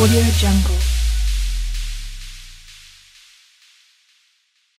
Audio Jungle.